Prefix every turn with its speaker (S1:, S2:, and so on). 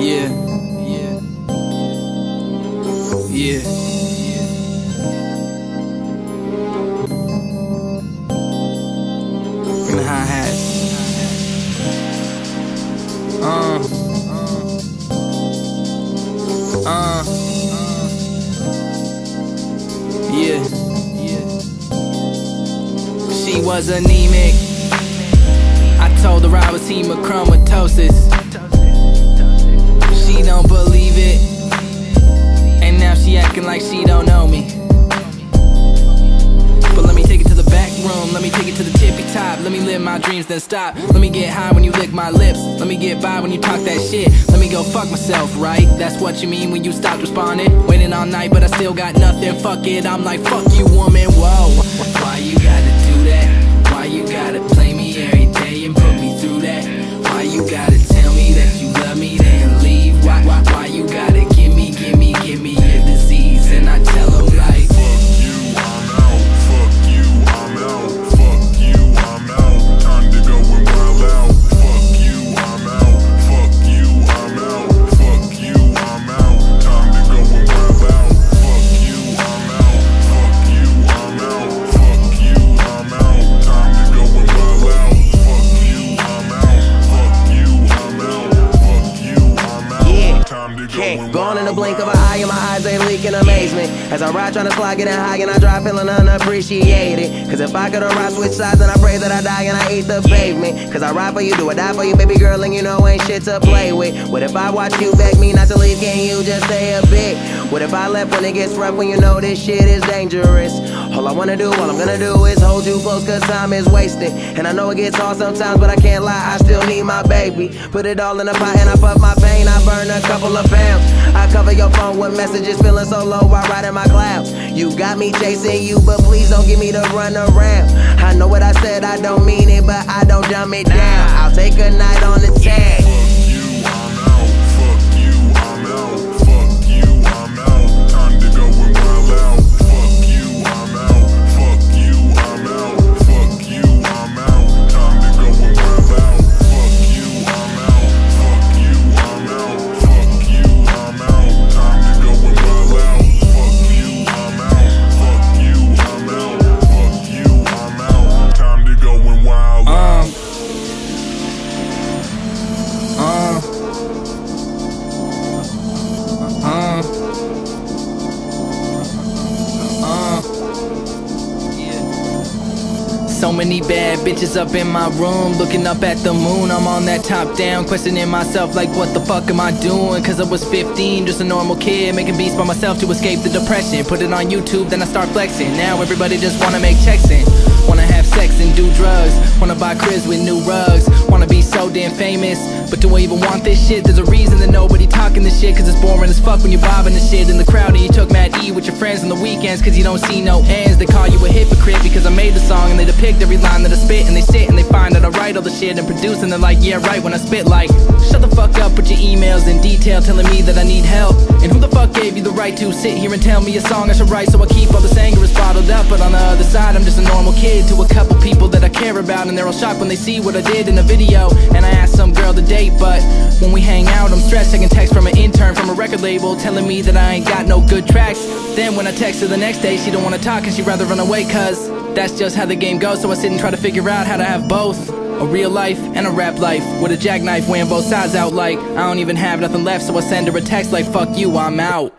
S1: Yeah, yeah, yeah. The hi hat. Uh, uh, yeah, yeah. She was anemic. I told her I was hemochromatosis. She don't believe it. And now she acting like she don't know me. But let me take it to the back room, let me take it to the tippy top. Let me live my dreams, then stop. Let me get high when you lick my lips. Let me get by when you talk that shit. Let me go fuck myself, right? That's what you mean when you stopped responding. Waiting all night, but I still got nothing. Fuck it, I'm like, fuck you, woman,
S2: Yeah.
S3: Time to go
S2: Hey, gone in the blink of an eye, and my eyes ain't leaking amazement. As I ride, trying to slide, getting high, and I drive, feeling unappreciated. Cause if I could ride, switch sides, then I pray that I die and I eat the pavement. Cause I ride for you, do I die for you, baby girl, and you know ain't shit to play with. What if I watch you beg me not to leave? Can you just stay a bit? What if I left when it gets rough, when you know this shit is dangerous? All I wanna do, all I'm gonna do is hold you close, cause time is wasting. And I know it gets hard sometimes, but I can't lie, I still need my baby. Put it all in a pot and I puff my pain, I burn a couple of pounds. I cover your phone with messages, feeling so low while riding my clouds. You got me chasing you, but please don't give me the run around. I know what I said, I don't mean it, but I don't dumb it down. I'll take a night on the town.
S1: So many bad bitches up in my room, looking up at the moon. I'm on that top down, questioning myself like, what the fuck am I doing? Cause I was 15, just a normal kid, making beats by myself to escape the depression. Put it on YouTube, then I start flexing. Now everybody just wanna make checks in. Wanna have sex and do drugs. Wanna buy cribs with new rugs. Famous. But do I even want this shit? There's a reason that nobody talking this shit. Cause it's boring as fuck when you're bobbing the shit in the crowd and you took Mad E with your friends on the weekends. Cause you don't see no ends. They call you a hypocrite because I made the song and they depict every line that I spit. And they sit and they find out I write all the shit and produce. And they're like, yeah, right when I spit, like, shut the fuck up with your emails in detail telling me that I need help. And who the fuck gave you the right to sit here and tell me a song I should write? So I keep all this anger is bottled up. But on the other side, I'm just a normal kid to a couple people that I care about. And they're all shocked when they see what I did in a video. And I record label telling me that I ain't got no good tracks. Then when I text her the next day, she don't wanna talk and she'd rather run away, cause that's just how the game goes. So I sit and try to figure out how to have both. A real life and a rap life with a jackknife weighing both sides out like I don't even have nothing left, so I send her a text like fuck you, I'm out.